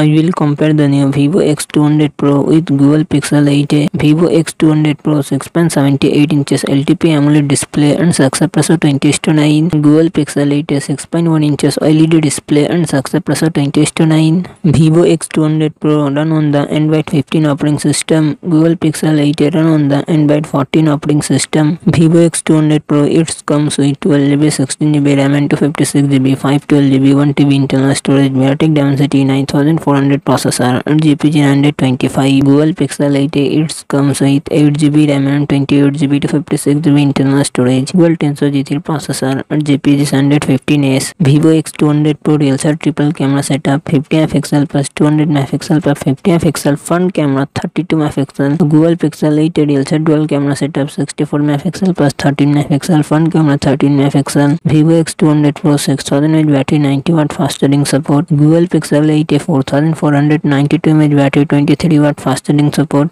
I will compare the new Vivo X200 Pro with Google Pixel 8a. Vivo X200 Pro 6.78 inches LTP AMOLED display and success ratio 20:9. Google Pixel 8a 6.1 inches OLED display and success ratio 20:9. Vivo X200 Pro run on the Android 15 operating system. Google Pixel 8a run on the Android 14 operating system. Vivo X200 Pro it comes with 12GB, 16GB RAM and 256GB, 512GB, 1TB internal storage, Vertex Dimensity 9400 processor, 8GB 925. Google Pixel 8 it comes with 8GB RAM and 28GB to 56GB internal storage. Google Tensor G3 processor, 8GB 115S. Vivo X200 Pro real set triple camera setup, 50 MP plus 200 MP plus 50 MP front camera, 32 MP. Google Pixel 8 real set dual camera setup, 64 MP plus 13 MP front camera, 13 MP. Vivo X200 Pro 6000 mAh battery, 90 watt fast charging support. Google Pixel 8 4492 mAh battery, 23 watt fast charging support.